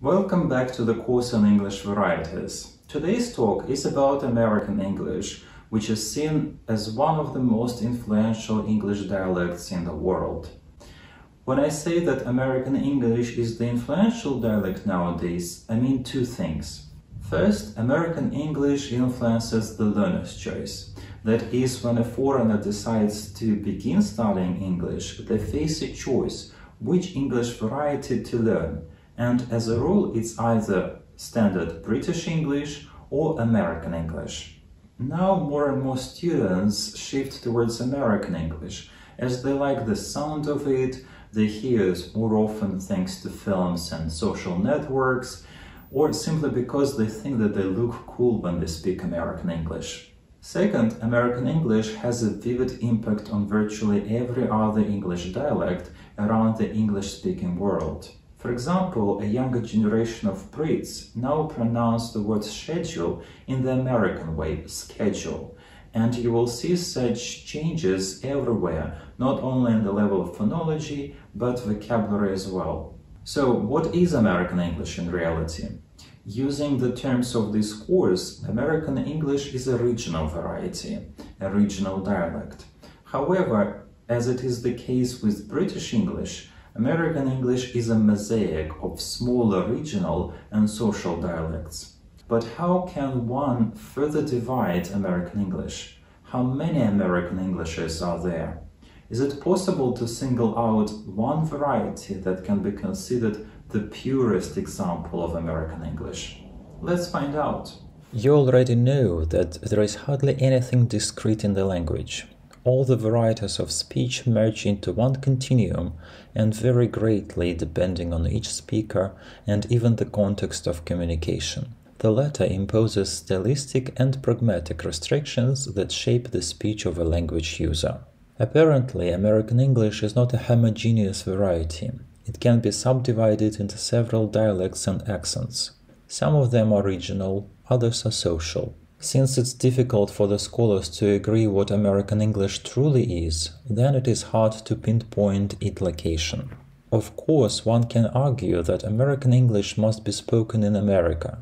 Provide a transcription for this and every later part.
Welcome back to the course on English varieties. Today's talk is about American English, which is seen as one of the most influential English dialects in the world. When I say that American English is the influential dialect nowadays, I mean two things. First, American English influences the learner's choice. That is, when a foreigner decides to begin studying English, they face a choice which English variety to learn, and as a rule, it's either standard British English or American English. Now more and more students shift towards American English, as they like the sound of it, they hear it more often thanks to films and social networks, or simply because they think that they look cool when they speak American English. Second, American English has a vivid impact on virtually every other English dialect around the English-speaking world. For example, a younger generation of Brits now pronounce the word schedule in the American way, schedule, and you will see such changes everywhere, not only in the level of phonology, but vocabulary as well. So, what is American English in reality? Using the terms of this course, American English is a regional variety, a regional dialect. However, as it is the case with British English, American English is a mosaic of smaller regional and social dialects. But how can one further divide American English? How many American Englishes are there? Is it possible to single out one variety that can be considered the purest example of American English? Let's find out. You already know that there is hardly anything discrete in the language. All the varieties of speech merge into one continuum and vary greatly depending on each speaker and even the context of communication. The latter imposes stylistic and pragmatic restrictions that shape the speech of a language user. Apparently, American English is not a homogeneous variety. It can be subdivided into several dialects and accents. Some of them are regional, others are social. Since it's difficult for the scholars to agree what American English truly is, then it is hard to pinpoint its location. Of course, one can argue that American English must be spoken in America.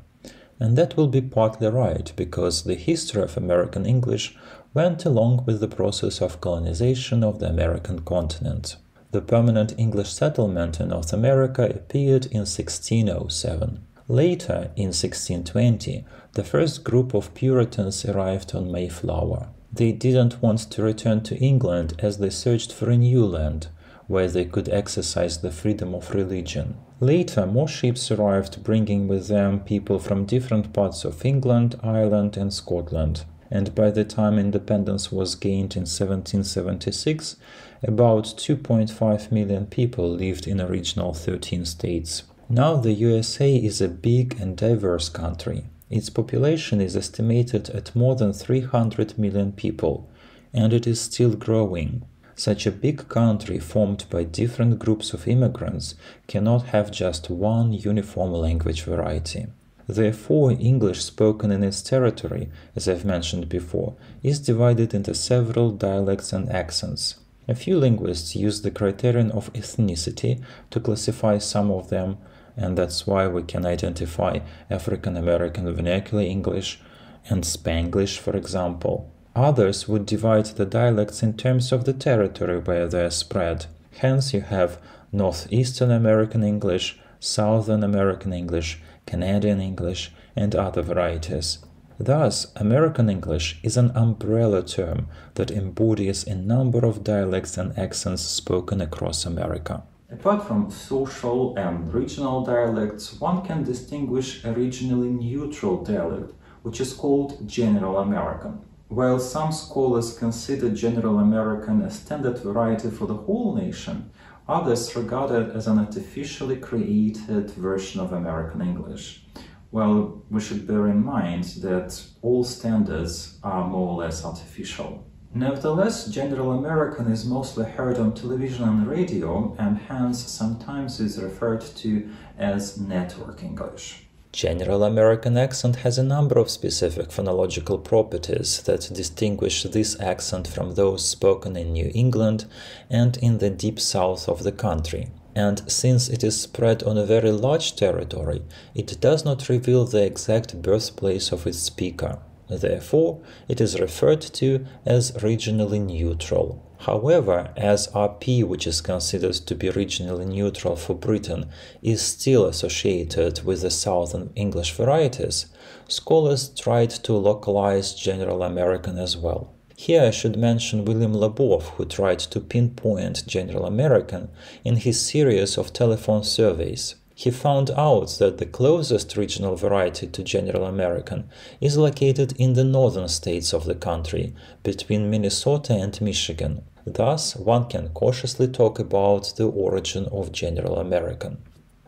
And that will be partly right, because the history of American English went along with the process of colonization of the American continent. The permanent English settlement in North America appeared in 1607. Later, in 1620, the first group of Puritans arrived on Mayflower. They didn't want to return to England as they searched for a new land where they could exercise the freedom of religion. Later, more ships arrived, bringing with them people from different parts of England, Ireland, and Scotland and by the time independence was gained in 1776, about 2.5 million people lived in original 13 states. Now the USA is a big and diverse country. Its population is estimated at more than 300 million people, and it is still growing. Such a big country formed by different groups of immigrants cannot have just one uniform language variety. Therefore, English spoken in its territory, as I've mentioned before, is divided into several dialects and accents. A few linguists use the criterion of ethnicity to classify some of them, and that's why we can identify African American Vernacular English and Spanglish, for example. Others would divide the dialects in terms of the territory where they are spread. Hence, you have Northeastern American English, Southern American English, Canadian English, and other varieties. Thus, American English is an umbrella term that embodies a number of dialects and accents spoken across America. Apart from social and regional dialects, one can distinguish a regionally neutral dialect, which is called General American. While some scholars consider General American a standard variety for the whole nation, Others regard it as an artificially created version of American English. Well, we should bear in mind that all standards are more or less artificial. Nevertheless, General American is mostly heard on television and radio and hence sometimes is referred to as network English. General American accent has a number of specific phonological properties that distinguish this accent from those spoken in New England and in the deep south of the country. and since it is spread on a very large territory, it does not reveal the exact birthplace of its speaker. Therefore, it is referred to as regionally neutral. However, as RP, which is considered to be regionally neutral for Britain, is still associated with the Southern English varieties, scholars tried to localize General American as well. Here I should mention William Labov, who tried to pinpoint General American in his series of telephone surveys. He found out that the closest regional variety to General American is located in the northern states of the country, between Minnesota and Michigan. Thus, one can cautiously talk about the origin of General American.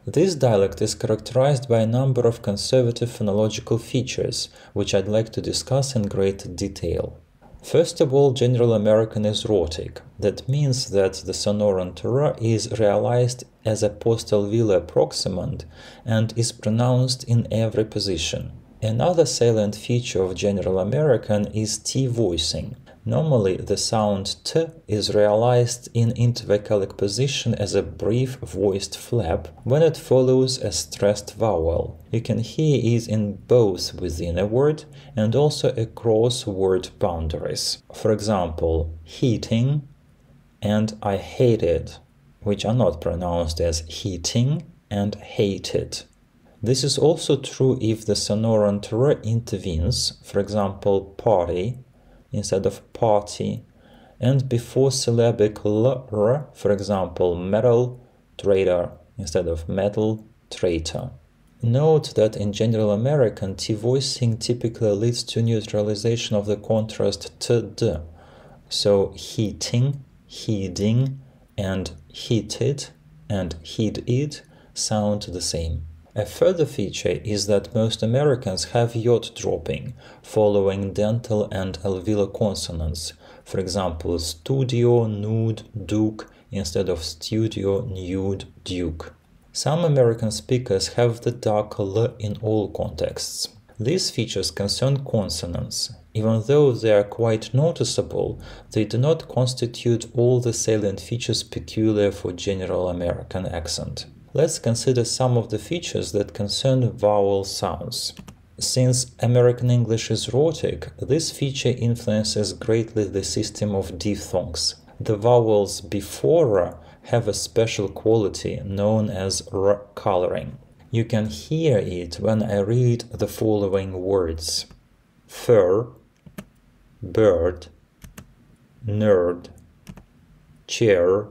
This dialect is characterized by a number of conservative phonological features, which I'd like to discuss in great detail. First of all, General American is rhotic. That means that the sonorant r is realized as a postal velar approximant and is pronounced in every position. Another salient feature of General American is T voicing. Normally, the sound T is realized in intervocalic position as a brief voiced flap when it follows a stressed vowel. You can hear it in both within a word and also across word boundaries. For example, heating and I hated, which are not pronounced as heating and hated. This is also true if the sonorant r intervenes, for example, party instead of party, and before syllabic l, r, for example, metal, traitor, instead of metal, traitor. Note that in General American, T voicing typically leads to neutralization of the contrast t d. So heating, heeding, and heated and heeded sound the same. A further feature is that most Americans have yod dropping, following dental and alveolar consonants. For example, studio, nude, duke, instead of studio, nude, duke. Some American speakers have the dark L in all contexts. These features concern consonants. Even though they are quite noticeable, they do not constitute all the salient features peculiar for general American accent. Let's consider some of the features that concern vowel sounds. Since American English is rhotic, this feature influences greatly the system of diphthongs. The vowels before r have a special quality known as r coloring. You can hear it when I read the following words fur, bird, nerd, chair,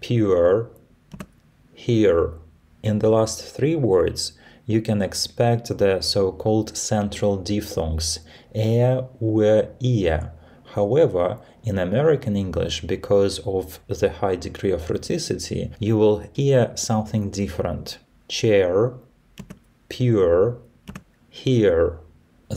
pure, here. In the last three words, you can expect the so-called central diphthongs e, ue, ie. However, in American English, because of the high degree of rhoticity, you will hear something different. Chair, pure, here.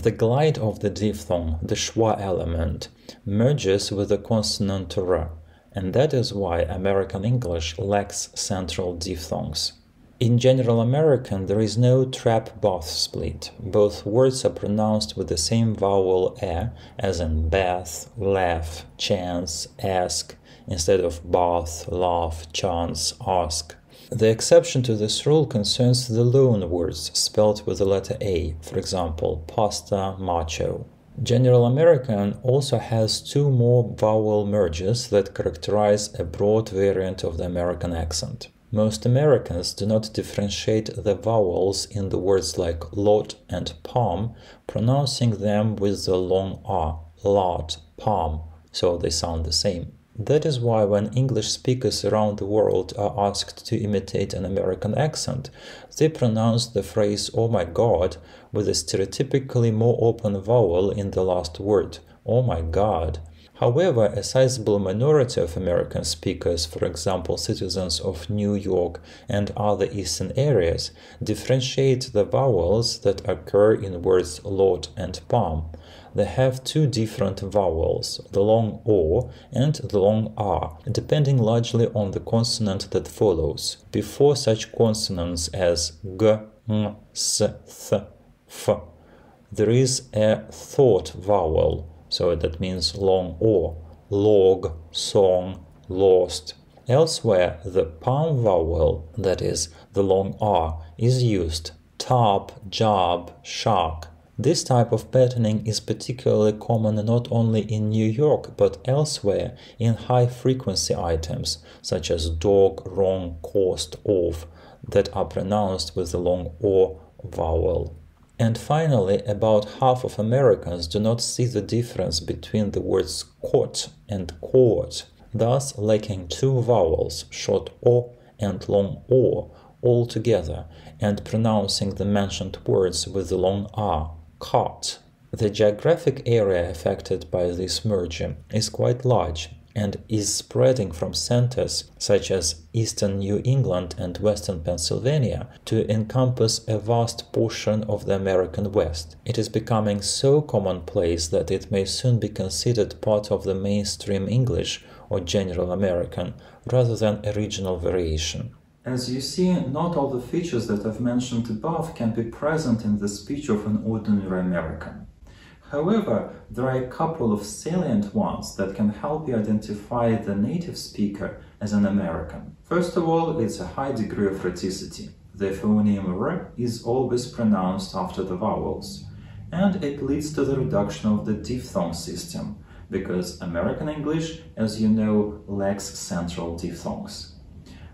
The glide of the diphthong, the schwa element, merges with the consonant r and that is why American English lacks central diphthongs. In General American, there is no trap bath split. Both words are pronounced with the same vowel e, as in bath, laugh, chance, ask, instead of bath, laugh, chance, ask. The exception to this rule concerns the loan words spelled with the letter A, for example, pasta, macho. General American also has two more vowel mergers that characterize a broad variant of the American accent. Most Americans do not differentiate the vowels in the words like lot and palm, pronouncing them with the long R, lot, palm, so they sound the same. That is why when English speakers around the world are asked to imitate an American accent, they pronounce the phrase oh my god with a stereotypically more open vowel in the last word, oh my god. However, a sizable minority of American speakers, for example citizens of New York and other eastern areas, differentiate the vowels that occur in words lot and palm they have two different vowels, the long O and the long R, depending largely on the consonant that follows. Before such consonants as G, N, S, Th, F, there is a thought vowel, so that means long O, log, song, lost, Elsewhere, the palm vowel, that is, the long R, is used top, job, shark. This type of patterning is particularly common not only in New York but elsewhere in high frequency items such as dog, wrong, cost, off that are pronounced with the long O vowel. And finally, about half of Americans do not see the difference between the words court and court, thus lacking two vowels, short O and long O, altogether, and pronouncing the mentioned words with the long R, cot. The geographic area affected by this merger is quite large and is spreading from centers such as eastern New England and western Pennsylvania to encompass a vast portion of the American West. It is becoming so commonplace that it may soon be considered part of the mainstream English or general American rather than a regional variation. As you see, not all the features that I've mentioned above can be present in the speech of an ordinary American. However, there are a couple of salient ones that can help you identify the native speaker as an American. First of all, it's a high degree of rhoticity. The phoneme r is always pronounced after the vowels, and it leads to the reduction of the diphthong system, because American English, as you know, lacks central diphthongs.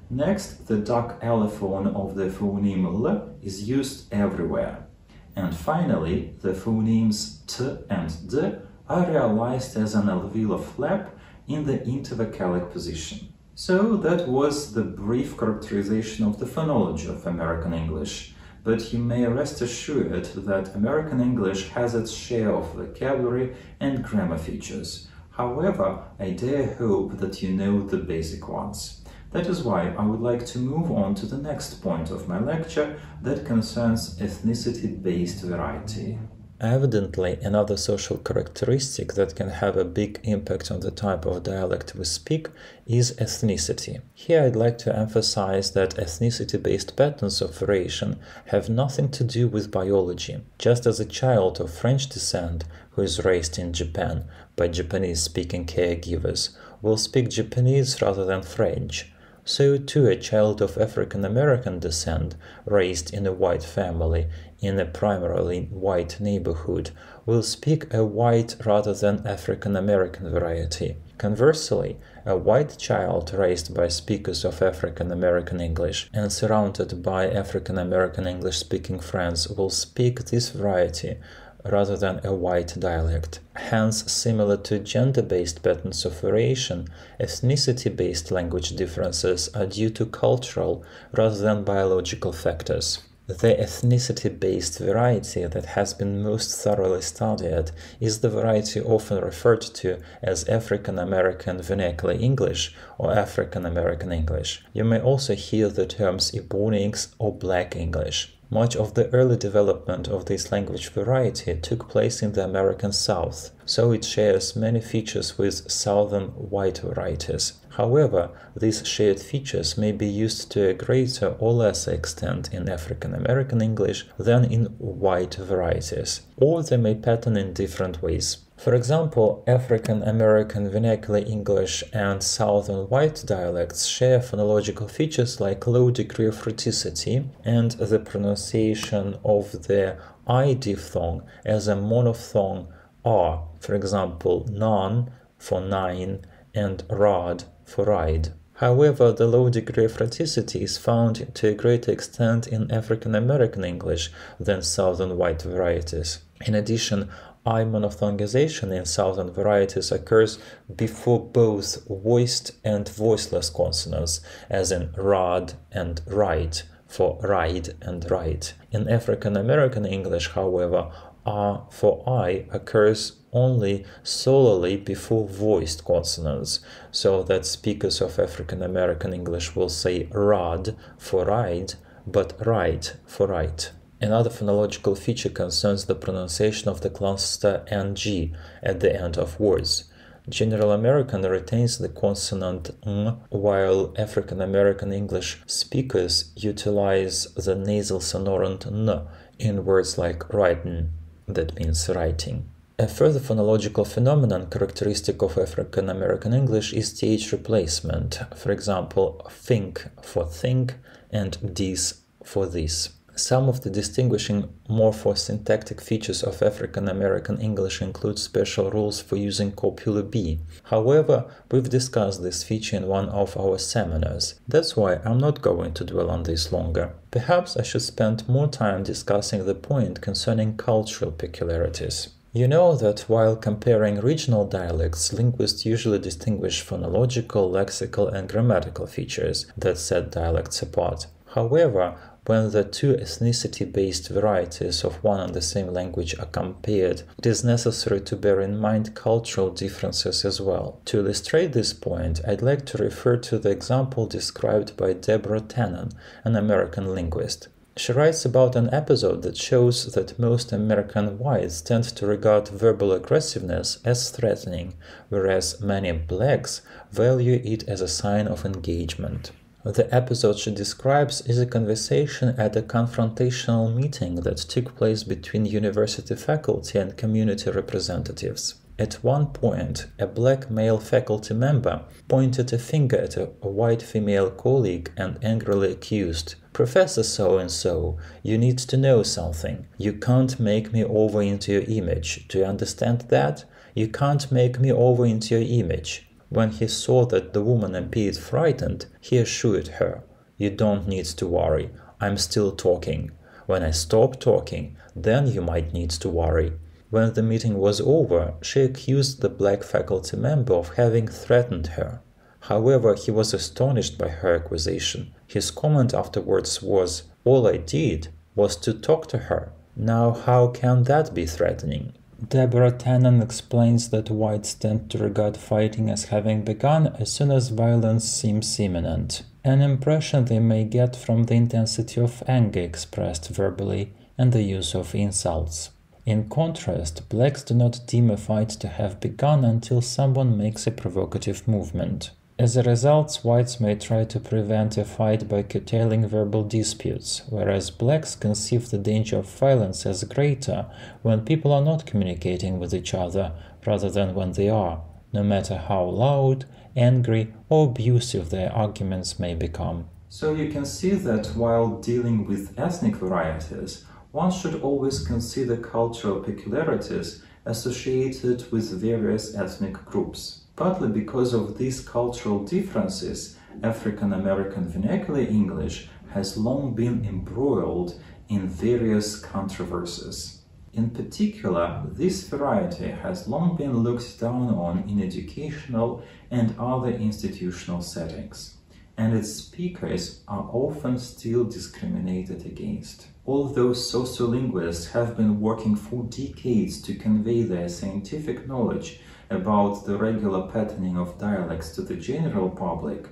Next, the dark allophone of the phoneme l is used everywhere. And finally, the phonemes t and d are realized as an alveolar flap in the intervocalic position. So that was the brief characterization of the phonology of American English, but you may rest assured that American English has its share of vocabulary and grammar features. However, I dare hope that you know the basic ones. That is why I would like to move on to the next point of my lecture that concerns ethnicity-based variety. Evidently, another social characteristic that can have a big impact on the type of dialect we speak is ethnicity. Here I'd like to emphasize that ethnicity based patterns of variation have nothing to do with biology. Just as a child of French descent who is raised in Japan by Japanese speaking caregivers will speak Japanese rather than French, so too a child of African American descent, raised in a white family in a primarily white neighborhood, will speak a white rather than African American variety. Conversely, a white child raised by speakers of African American English and surrounded by African American English speaking friends will speak this variety rather than a white dialect. Hence, similar to gender-based patterns of variation, ethnicity-based language differences are due to cultural rather than biological factors. The ethnicity-based variety that has been most thoroughly studied is the variety often referred to as African American Vernacular English or African American English. You may also hear the terms Ebonics or Black English. Much of the early development of this language variety took place in the American South, so it shares many features with Southern white varieties. However, these shared features may be used to a greater or lesser extent in African American English than in white varieties, or they may pattern in different ways. For example, African American Vernacular English and Southern White dialects share phonological features like low degree of rhoticity and the pronunciation of the I diphthong as a monophthong R, for example, non for nine and rod for ride. However, the low degree of rhoticity is found to a greater extent in African American English than Southern White varieties. In addition, I monophthongization in southern varieties occurs before both voiced and voiceless consonants, as in rod and ride for ride and write. In African American English, however, R for I occurs only solely before voiced consonants, so that speakers of African American English will say rod for ride, but right for right. Another phonological feature concerns the pronunciation of the cluster ng at the end of words. General American retains the consonant ng, while African American English speakers utilize the nasal sonorant n in words like writing, that means writing. A further phonological phenomenon characteristic of African American English is TH replacement. For example, think for think and this for this. Some of the distinguishing morphosyntactic features of African American English include special rules for using copula be. However, we've discussed this feature in one of our seminars. That's why I'm not going to dwell on this longer. Perhaps I should spend more time discussing the point concerning cultural peculiarities. You know that while comparing regional dialects, linguists usually distinguish phonological, lexical, and grammatical features that set dialects apart. However, when the two ethnicity-based varieties of one and the same language are compared, it is necessary to bear in mind cultural differences as well. To illustrate this point, I'd like to refer to the example described by Deborah Tannen, an American linguist. She writes about an episode that shows that most American whites tend to regard verbal aggressiveness as threatening, whereas many blacks value it as a sign of engagement. The episode she describes is a conversation at a confrontational meeting that took place between university faculty and community representatives. At one point, a black male faculty member pointed a finger at a white female colleague and angrily accused, Professor so and so, you need to know something. You can't make me over into your image. Do you understand that? You can't make me over into your image. When he saw that the woman appeared frightened, he assured her, You don't need to worry, I'm still talking. When I stop talking, then you might need to worry. When the meeting was over, she accused the black faculty member of having threatened her. However, he was astonished by her accusation. His comment afterwards was, All I did was to talk to her. Now, how can that be threatening? Deborah Tannen explains that whites tend to regard fighting as having begun as soon as violence seems imminent, an impression they may get from the intensity of anger expressed verbally and the use of insults. In contrast, blacks do not deem a fight to have begun until someone makes a provocative movement. As a result, whites may try to prevent a fight by curtailing verbal disputes, whereas blacks conceive the danger of violence as greater when people are not communicating with each other rather than when they are, no matter how loud, angry, or abusive their arguments may become. So you can see that while dealing with ethnic varieties, one should always consider cultural peculiarities associated with various ethnic groups. Partly because of these cultural differences, African American vernacular English has long been embroiled in various controversies. In particular, this variety has long been looked down on in educational and other institutional settings, and its speakers are often still discriminated against. Although sociolinguists have been working for decades to convey their scientific knowledge about the regular patterning of dialects to the general public,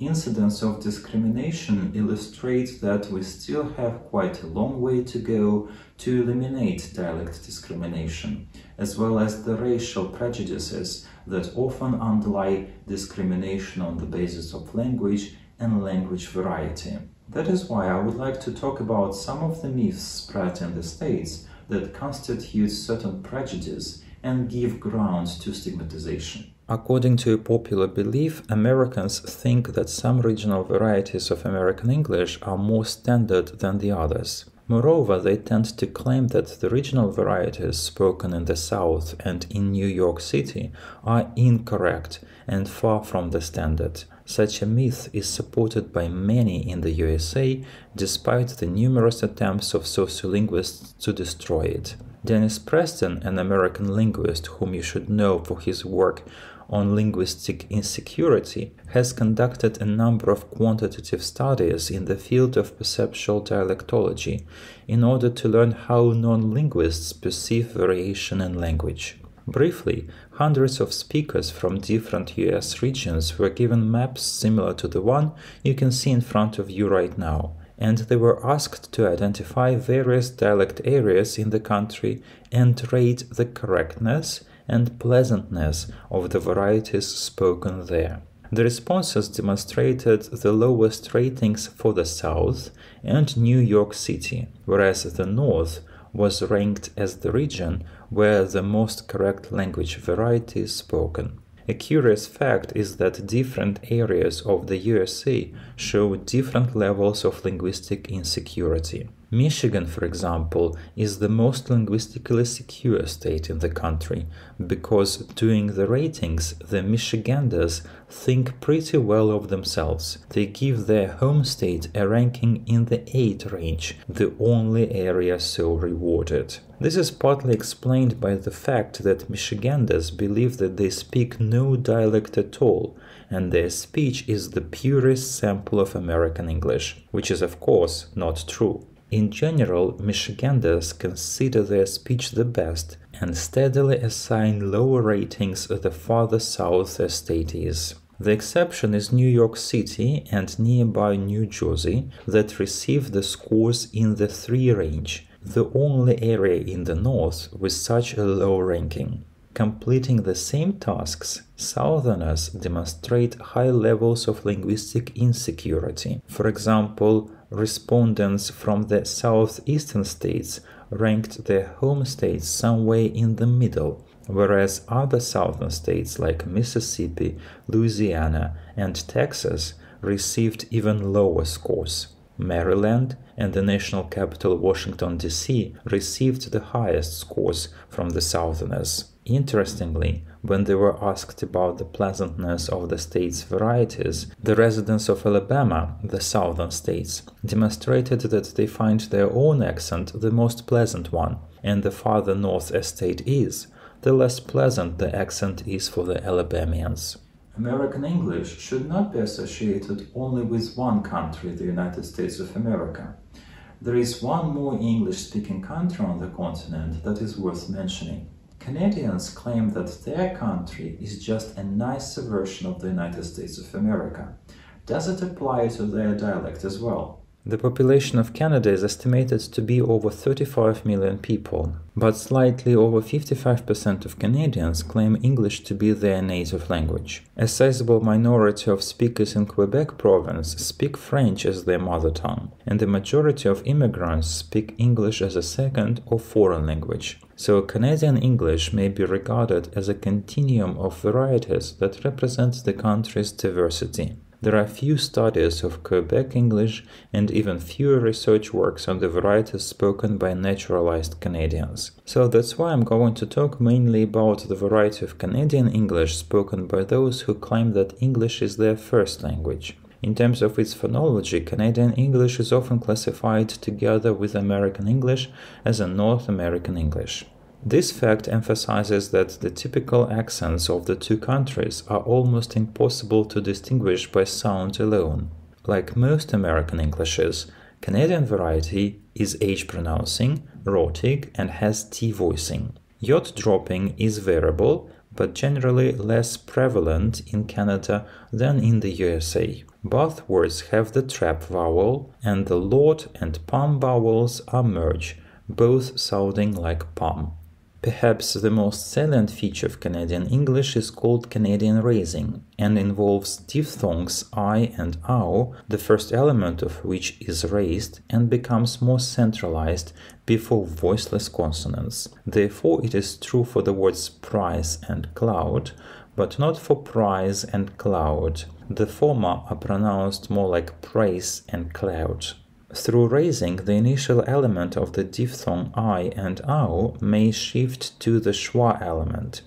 incidents of discrimination illustrate that we still have quite a long way to go to eliminate dialect discrimination, as well as the racial prejudices that often underlie discrimination on the basis of language and language variety. That is why I would like to talk about some of the myths spread in the States that constitute certain prejudice and give ground to stigmatization. According to a popular belief, Americans think that some regional varieties of American English are more standard than the others. Moreover, they tend to claim that the regional varieties spoken in the South and in New York City are incorrect and far from the standard. Such a myth is supported by many in the USA, despite the numerous attempts of sociolinguists to destroy it. Dennis Preston, an American linguist whom you should know for his work on linguistic insecurity, has conducted a number of quantitative studies in the field of perceptual dialectology in order to learn how non linguists perceive variation in language. Briefly, hundreds of speakers from different US regions were given maps similar to the one you can see in front of you right now and they were asked to identify various dialect areas in the country and rate the correctness and pleasantness of the varieties spoken there. The responses demonstrated the lowest ratings for the South and New York City, whereas the North was ranked as the region where the most correct language variety is spoken. A curious fact is that different areas of the USA show different levels of linguistic insecurity. Michigan, for example, is the most linguistically secure state in the country because doing the ratings, the Michiganders think pretty well of themselves. They give their home state a ranking in the 8 range, the only area so rewarded. This is partly explained by the fact that Michiganders believe that they speak no dialect at all, and their speech is the purest sample of American English, which is, of course, not true. In general, Michiganders consider their speech the best and steadily assign lower ratings the farther south a state is. The exception is New York City and nearby New Jersey that receive the scores in the 3 range, the only area in the north with such a low ranking. Completing the same tasks, Southerners demonstrate high levels of linguistic insecurity. For example, respondents from the southeastern states ranked their home states somewhere in the middle, whereas other southern states like Mississippi, Louisiana, and Texas received even lower scores. Maryland and the national capital Washington DC received the highest scores from the Southerners. Interestingly, when they were asked about the pleasantness of the state's varieties, the residents of Alabama, the southern states, demonstrated that they find their own accent the most pleasant one, and the farther north a state is, the less pleasant the accent is for the Alabamians. American English should not be associated only with one country, the United States of America. There is one more English speaking country on the continent that is worth mentioning. Canadians claim that their country is just a nicer version of the United States of America. Does it apply to their dialect as well? The population of Canada is estimated to be over 35 million people, but slightly over 55% of Canadians claim English to be their native language. A sizable minority of speakers in Quebec province speak French as their mother tongue, and the majority of immigrants speak English as a second or foreign language. So Canadian English may be regarded as a continuum of varieties that represents the country's diversity. There are few studies of Quebec English and even fewer research works on the varieties spoken by naturalized Canadians. So that's why I'm going to talk mainly about the variety of Canadian English spoken by those who claim that English is their first language. In terms of its phonology, Canadian English is often classified together with American English as a North American English. This fact emphasizes that the typical accents of the two countries are almost impossible to distinguish by sound alone. Like most American Englishes, Canadian variety is H pronouncing, rhotic, and has T voicing. Yod dropping is variable, but generally less prevalent in Canada than in the USA. Both words have the trap vowel, and the lot and palm vowels are merged, both sounding like palm. Perhaps the most salient feature of Canadian English is called Canadian raising and involves diphthongs I and OW, the first element of which is raised and becomes more centralized before voiceless consonants. Therefore, it is true for the words price and cloud, but not for prize and cloud. The former are pronounced more like praise and cloud. Through raising, the initial element of the diphthong I and OW may shift to the schwa element.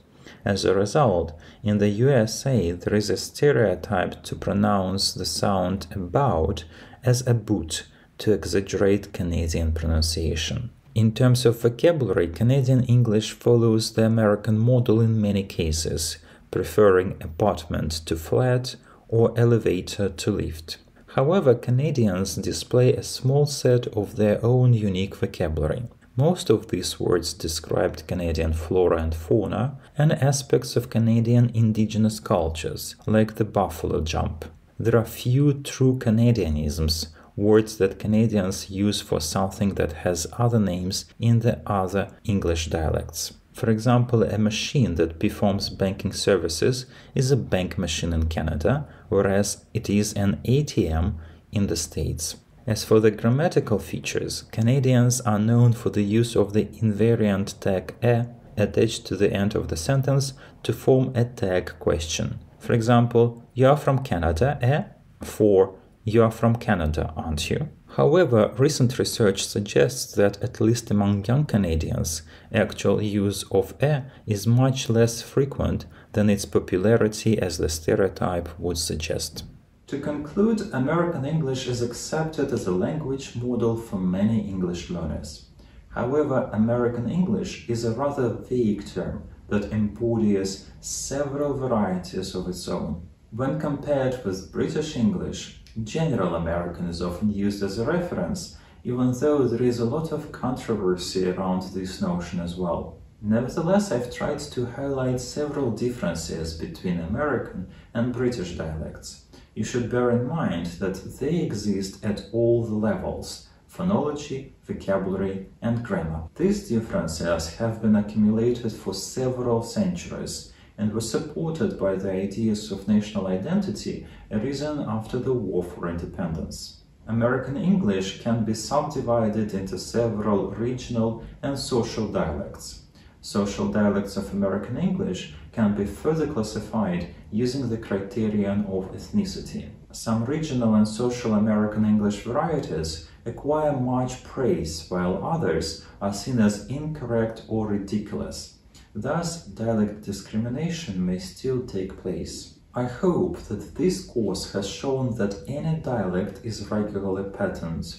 As a result, in the USA there is a stereotype to pronounce the sound about as a boot to exaggerate Canadian pronunciation. In terms of vocabulary, Canadian English follows the American model in many cases, preferring apartment to flat or elevator to lift. However, Canadians display a small set of their own unique vocabulary. Most of these words described Canadian flora and fauna and aspects of Canadian indigenous cultures, like the buffalo jump. There are few true Canadianisms, words that Canadians use for something that has other names in the other English dialects. For example, a machine that performs banking services is a bank machine in Canada, whereas it is an ATM in the States. As for the grammatical features, Canadians are known for the use of the invariant tag a attached to the end of the sentence to form a tag question. For example, you are from Canada, eh? For you are from Canada, aren't you? However, recent research suggests that, at least among young Canadians, actual use of "a" is much less frequent than its popularity as the stereotype would suggest. To conclude, American English is accepted as a language model for many English learners. However, American English is a rather vague term that embodies several varieties of its own. When compared with British English, General American is often used as a reference, even though there is a lot of controversy around this notion as well. Nevertheless, I've tried to highlight several differences between American and British dialects. You should bear in mind that they exist at all the levels phonology, vocabulary, and grammar. These differences have been accumulated for several centuries and was supported by the ideas of national identity arisen after the War for Independence. American English can be subdivided into several regional and social dialects. Social dialects of American English can be further classified using the criterion of ethnicity. Some regional and social American English varieties acquire much praise, while others are seen as incorrect or ridiculous. Thus, dialect discrimination may still take place. I hope that this course has shown that any dialect is regularly patterned,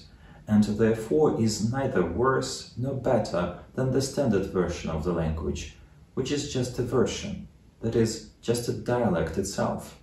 and therefore is neither worse nor better than the standard version of the language, which is just a version, that is, just a dialect itself.